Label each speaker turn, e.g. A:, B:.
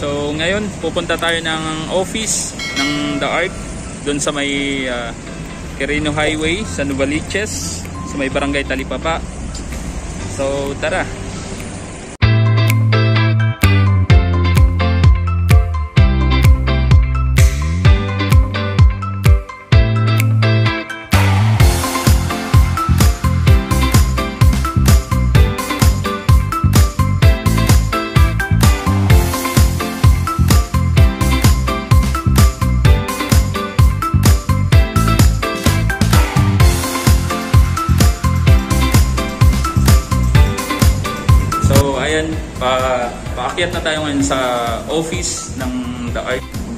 A: So ngayon pupunta tayo ng office ng The Art doon sa may uh, Quirino Highway sa Novaliches sa may barangay Talipapa. So tara. Pa paakyat na tayo ngayon sa office ng The Art.